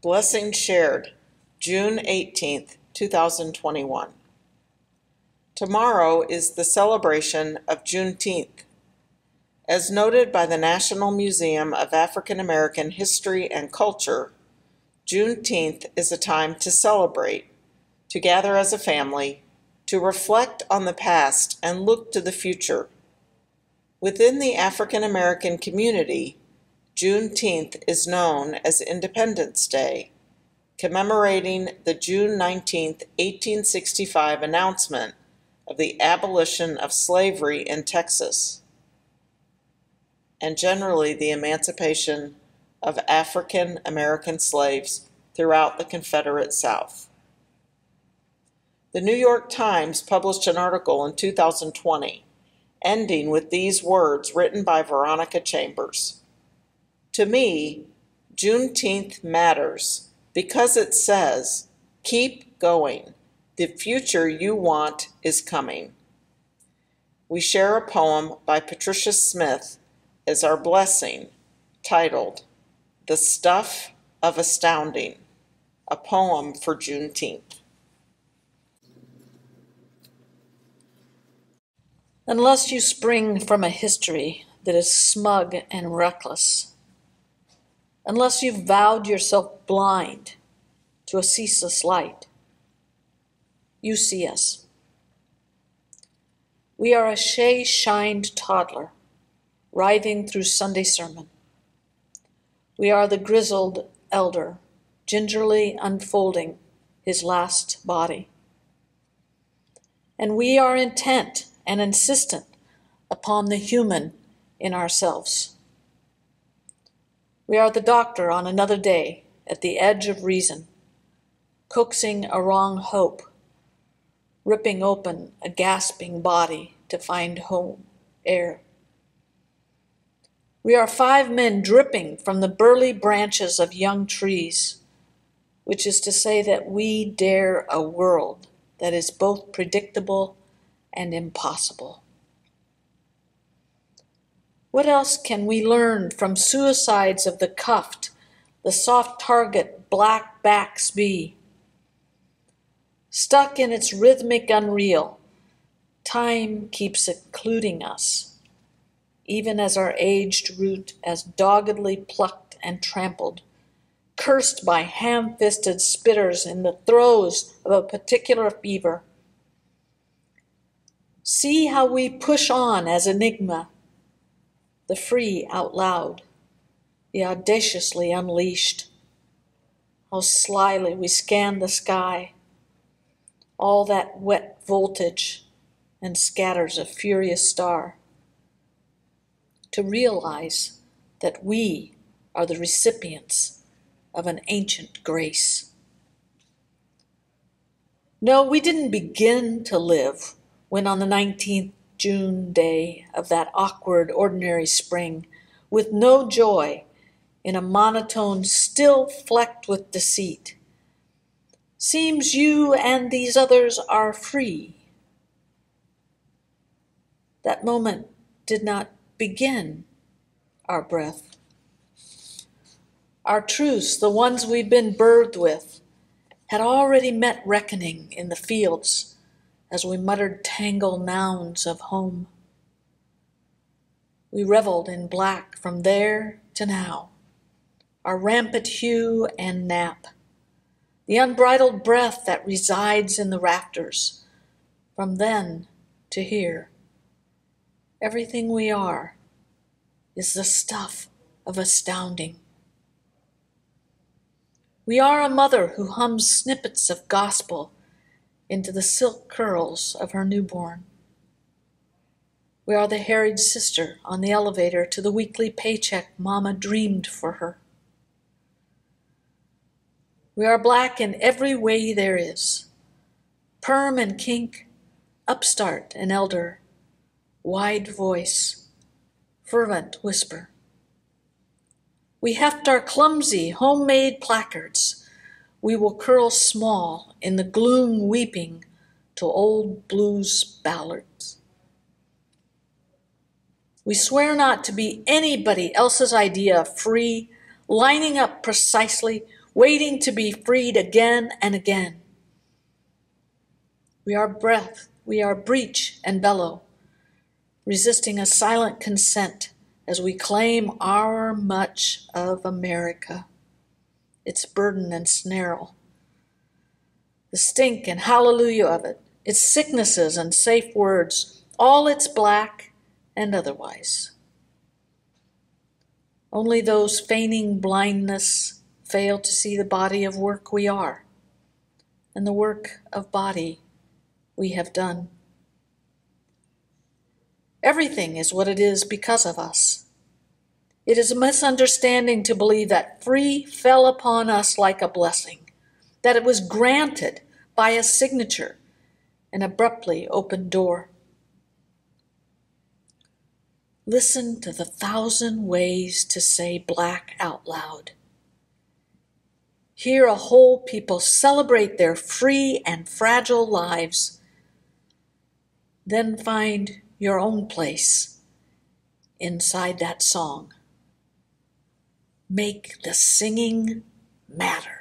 Blessing shared, June 18th, 2021. Tomorrow is the celebration of Juneteenth. As noted by the National Museum of African American History and Culture, Juneteenth is a time to celebrate, to gather as a family, to reflect on the past and look to the future. Within the African American community, Juneteenth is known as Independence Day, commemorating the June 19, 1865 announcement of the abolition of slavery in Texas, and generally the emancipation of African American slaves throughout the Confederate South. The New York Times published an article in 2020 ending with these words written by Veronica Chambers. To me, Juneteenth matters because it says, keep going. The future you want is coming. We share a poem by Patricia Smith as our blessing titled The Stuff of Astounding, a poem for Juneteenth. Unless you spring from a history that is smug and reckless, unless you've vowed yourself blind to a ceaseless light, you see us. We are a shay shined toddler writhing through Sunday sermon. We are the grizzled elder gingerly unfolding his last body. And we are intent and insistent upon the human in ourselves. We are the doctor on another day at the edge of reason, coaxing a wrong hope, ripping open a gasping body to find home, air. We are five men dripping from the burly branches of young trees, which is to say that we dare a world that is both predictable and impossible. What else can we learn from suicides of the cuffed, the soft target black backs be? Stuck in its rhythmic unreal, time keeps occluding us, even as our aged root as doggedly plucked and trampled, cursed by ham fisted spitters in the throes of a particular fever See how we push on as enigma, the free out loud, the audaciously unleashed. How slyly we scan the sky, all that wet voltage and scatters a furious star. To realize that we are the recipients of an ancient grace. No, we didn't begin to live when on the 19th June day of that awkward, ordinary spring, with no joy, in a monotone still flecked with deceit, seems you and these others are free. That moment did not begin our breath. Our truths, the ones we've been birthed with, had already met reckoning in the fields as we muttered tangled nouns of home. We reveled in black from there to now, our rampant hue and nap, the unbridled breath that resides in the rafters, from then to here. Everything we are is the stuff of astounding. We are a mother who hums snippets of gospel into the silk curls of her newborn. We are the harried sister on the elevator to the weekly paycheck Mama dreamed for her. We are black in every way there is perm and kink, upstart and elder, wide voice, fervent whisper. We heft our clumsy, homemade placards we will curl small in the gloom weeping to old blues ballads. We swear not to be anybody else's idea of free, lining up precisely waiting to be freed again and again. We are breath, we are breach and bellow, resisting a silent consent as we claim our much of America, its burden and snarl, the stink and hallelujah of it, its sicknesses and safe words, all its black and otherwise. Only those feigning blindness fail to see the body of work we are, and the work of body we have done. Everything is what it is because of us. It is a misunderstanding to believe that free fell upon us like a blessing, that it was granted by a signature, an abruptly opened door. Listen to the thousand ways to say black out loud. Hear a whole people celebrate their free and fragile lives. Then find your own place inside that song. Make the singing matter.